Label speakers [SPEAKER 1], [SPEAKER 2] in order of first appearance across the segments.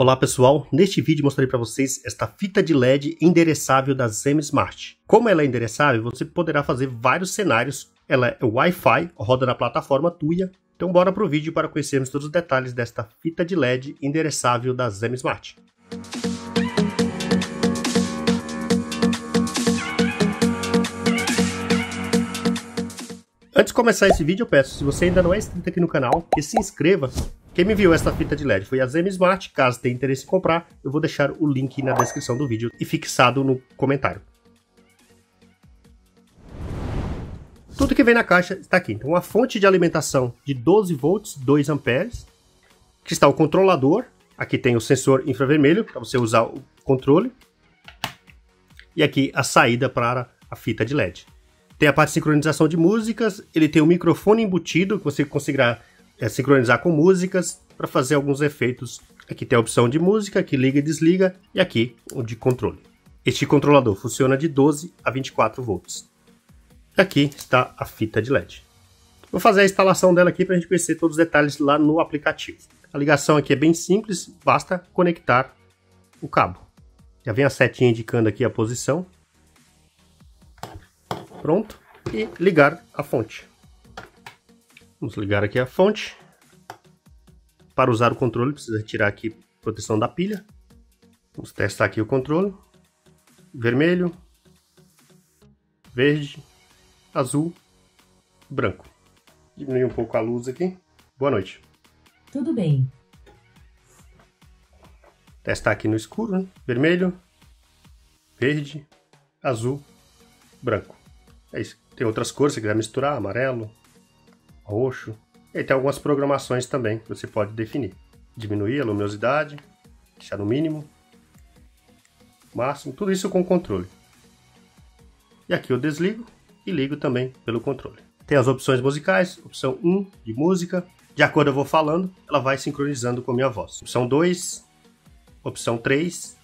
[SPEAKER 1] Olá pessoal, neste vídeo mostrarei para vocês esta fita de LED endereçável da Zem Smart. Como ela é endereçável, você poderá fazer vários cenários. Ela é Wi-Fi, roda na plataforma Tuya. Então bora para o vídeo para conhecermos todos os detalhes desta fita de LED endereçável da Zem Smart. Antes de começar esse vídeo, eu peço, se você ainda não é inscrito aqui no canal, que se inscreva quem me enviou esta fita de LED foi a Zem Smart. Caso tenha interesse em comprar, eu vou deixar o link na descrição do vídeo e fixado no comentário. Tudo que vem na caixa está aqui. Então, a fonte de alimentação de 12 volts, 2 amperes. Aqui está o controlador. Aqui tem o sensor infravermelho para você usar o controle. E aqui a saída para a fita de LED. Tem a parte de sincronização de músicas. Ele tem o microfone embutido que você conseguirá é sincronizar com músicas para fazer alguns efeitos. Aqui tem a opção de música, que liga e desliga, e aqui o de controle. Este controlador funciona de 12 a 24 volts. Aqui está a fita de LED. Vou fazer a instalação dela aqui para a gente conhecer todos os detalhes lá no aplicativo. A ligação aqui é bem simples, basta conectar o cabo. Já vem a setinha indicando aqui a posição. Pronto. E ligar a fonte. Vamos ligar aqui a fonte. Para usar o controle, precisa retirar aqui a proteção da pilha. Vamos testar aqui o controle. Vermelho, verde, azul, branco. Diminuir um pouco a luz aqui. Boa noite.
[SPEAKER 2] Tudo bem.
[SPEAKER 1] Testar aqui no escuro, né? vermelho, verde, azul, branco. É isso. Tem outras cores, se quiser misturar, amarelo, roxo. E tem algumas programações também que você pode definir. Diminuir a luminosidade, deixar no mínimo, máximo, tudo isso com controle. E aqui eu desligo e ligo também pelo controle. Tem as opções musicais, opção 1 de música. De acordo eu vou falando, ela vai sincronizando com a minha voz. Opção 2, opção 3.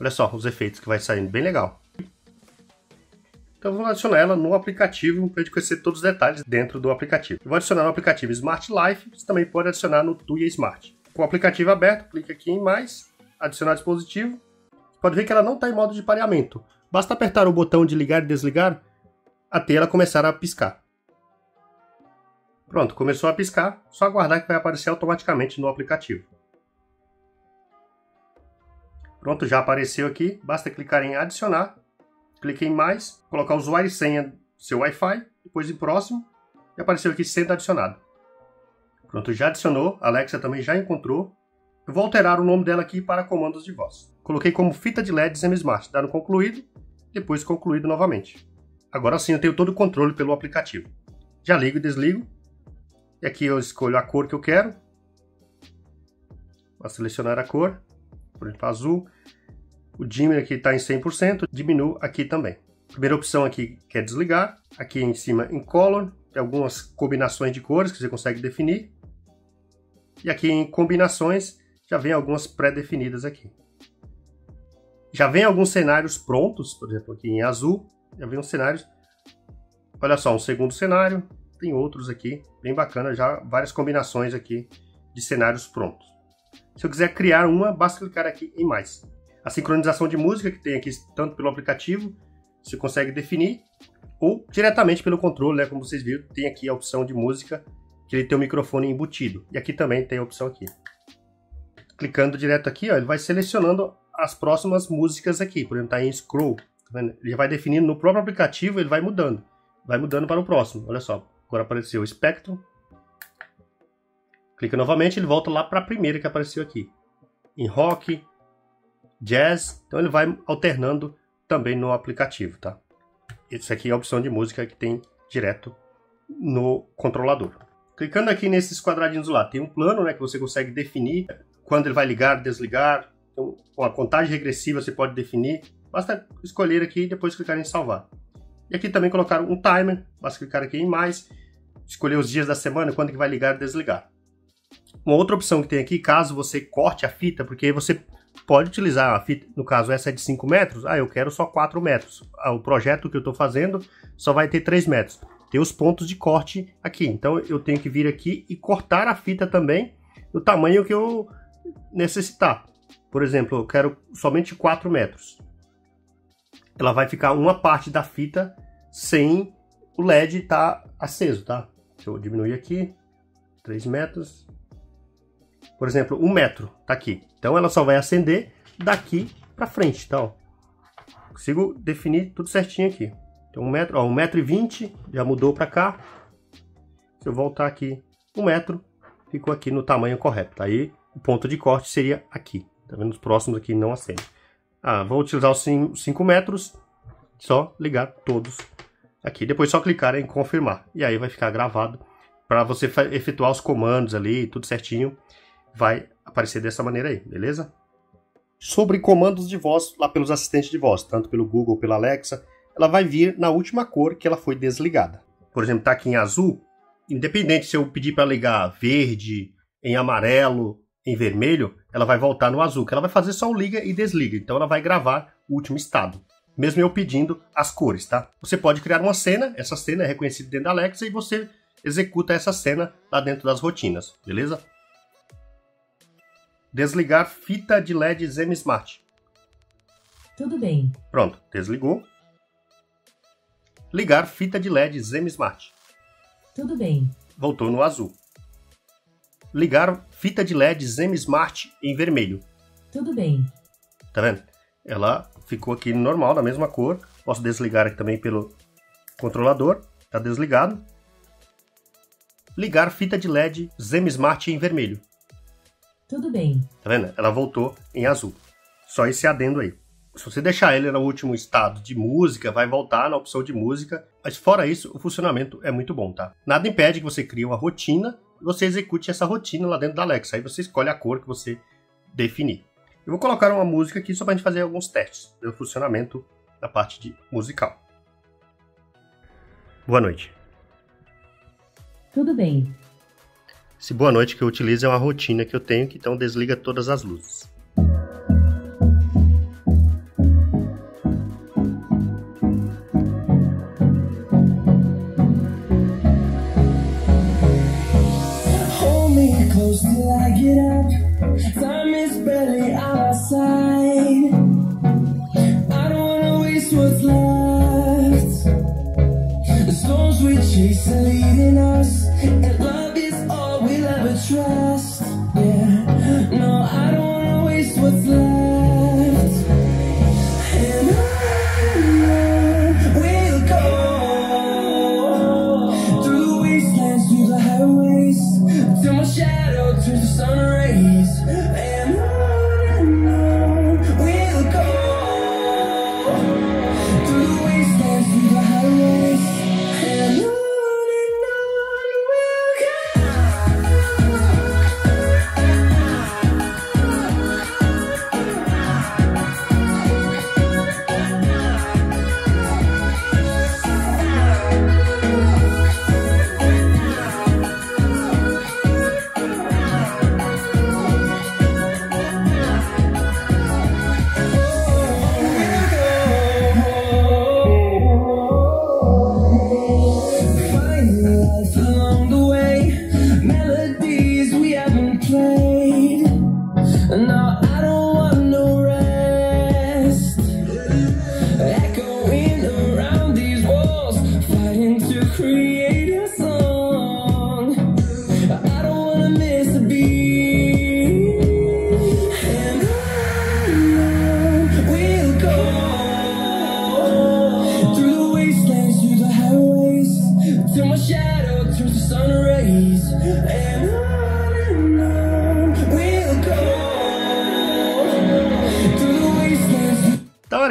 [SPEAKER 1] Olha só os efeitos que vai saindo, bem legal. Então vamos adicionar ela no aplicativo para a gente conhecer todos os detalhes dentro do aplicativo. Eu vou adicionar no aplicativo Smart Life, você também pode adicionar no Tuya Smart. Com o aplicativo aberto, clique aqui em mais, adicionar dispositivo. Pode ver que ela não está em modo de pareamento. Basta apertar o botão de ligar e desligar até ela começar a piscar. Pronto, começou a piscar, só aguardar que vai aparecer automaticamente no aplicativo. Pronto, já apareceu aqui, basta clicar em adicionar clique em mais, colocar usuário e senha do seu Wi-Fi, depois em próximo, e apareceu aqui sendo adicionado. Pronto, já adicionou, a Alexa também já encontrou. Eu vou alterar o nome dela aqui para comandos de voz. Coloquei como fita de LED Smart, dando concluído, depois concluído novamente. Agora sim eu tenho todo o controle pelo aplicativo. Já ligo e desligo. E aqui eu escolho a cor que eu quero. Vou selecionar a cor, por exemplo, azul. O dimmer aqui está em 100%, diminuo aqui também. Primeira opção aqui que é desligar. Aqui em cima em color, tem algumas combinações de cores que você consegue definir. E aqui em combinações já vem algumas pré-definidas aqui. Já vem alguns cenários prontos, por exemplo, aqui em azul, já vem uns cenários. Olha só, um segundo cenário, tem outros aqui, bem bacana, já várias combinações aqui de cenários prontos. Se eu quiser criar uma, basta clicar aqui em mais. A sincronização de música que tem aqui tanto pelo aplicativo, você consegue definir, ou diretamente pelo controle, né? Como vocês viram, tem aqui a opção de música, que ele tem o microfone embutido. E aqui também tem a opção aqui. Clicando direto aqui, ó, ele vai selecionando as próximas músicas aqui. Por exemplo, tá em scroll. Tá ele vai definindo no próprio aplicativo, ele vai mudando. Vai mudando para o próximo. Olha só, agora apareceu o Spectrum. Clica novamente, ele volta lá para a primeira que apareceu aqui. Em rock, jazz, então ele vai alternando também no aplicativo, tá? Isso aqui é a opção de música que tem direto no controlador. Clicando aqui nesses quadradinhos lá, tem um plano né, que você consegue definir quando ele vai ligar, desligar, então, a contagem regressiva você pode definir, basta escolher aqui e depois clicar em salvar. E aqui também colocar um timer, basta clicar aqui em mais, escolher os dias da semana, quando que vai ligar e desligar. Uma outra opção que tem aqui, caso você corte a fita, porque você pode utilizar a fita, no caso essa é de 5 metros, ah, eu quero só 4 metros. Ah, o projeto que eu estou fazendo só vai ter 3 metros. Tem os pontos de corte aqui, então eu tenho que vir aqui e cortar a fita também do tamanho que eu necessitar. por exemplo, eu quero somente 4 metros. Ela vai ficar uma parte da fita sem o LED estar tá aceso, tá? Eu diminuir aqui. 3 metros. Por exemplo, 1 metro tá aqui. Então ela só vai acender daqui para frente, tá? Ó. Consigo definir tudo certinho aqui. Então 1 metro, ó, 1 metro e 20, já mudou para cá. Se eu voltar aqui 1 metro, ficou aqui no tamanho correto. Aí o ponto de corte seria aqui. Tá vendo? Os próximos aqui não acendem. Ah, vou utilizar os 5 metros, só ligar todos aqui. Depois só clicar em confirmar. E aí vai ficar gravado para você efetuar os comandos ali, tudo certinho. Vai aparecer dessa maneira aí, beleza? Sobre comandos de voz lá pelos assistentes de voz, tanto pelo Google, pela Alexa, ela vai vir na última cor que ela foi desligada. Por exemplo, tá aqui em azul, independente se eu pedir para ligar verde, em amarelo, em vermelho, ela vai voltar no azul, que ela vai fazer só o liga e desliga. Então ela vai gravar o último estado, mesmo eu pedindo as cores, tá? Você pode criar uma cena, essa cena é reconhecida dentro da Alexa e você executa essa cena lá dentro das rotinas, beleza? Desligar fita de LED Zem Smart.
[SPEAKER 2] Tudo bem.
[SPEAKER 1] Pronto, desligou. Ligar fita de LED Zem Smart.
[SPEAKER 2] Tudo bem.
[SPEAKER 1] Voltou no azul. Ligar fita de LED Zem Smart em vermelho.
[SPEAKER 2] Tudo bem.
[SPEAKER 1] Tá vendo? Ela ficou aqui normal, da mesma cor. Posso desligar aqui também pelo controlador. Tá desligado. Ligar fita de LED Zem Smart em vermelho.
[SPEAKER 2] Tudo bem.
[SPEAKER 1] Tá vendo? Ela voltou em azul. Só esse adendo aí. Se você deixar ele no último estado de música, vai voltar na opção de música. Mas fora isso, o funcionamento é muito bom, tá? Nada impede que você crie uma rotina e você execute essa rotina lá dentro da Alexa. Aí você escolhe a cor que você definir. Eu vou colocar uma música aqui só para a gente fazer alguns testes do funcionamento da parte de musical. Boa noite.
[SPEAKER 2] Tudo bem.
[SPEAKER 1] Esse boa noite que eu utilizo é uma rotina que eu tenho, que então desliga todas as luzes.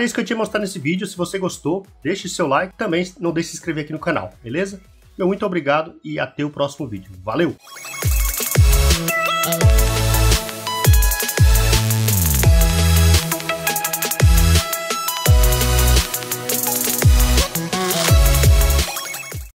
[SPEAKER 1] Era isso que eu tinha mostrado nesse vídeo. Se você gostou, deixe seu like. Também não deixe de se inscrever aqui no canal, beleza? Meu muito obrigado e até o próximo vídeo. Valeu!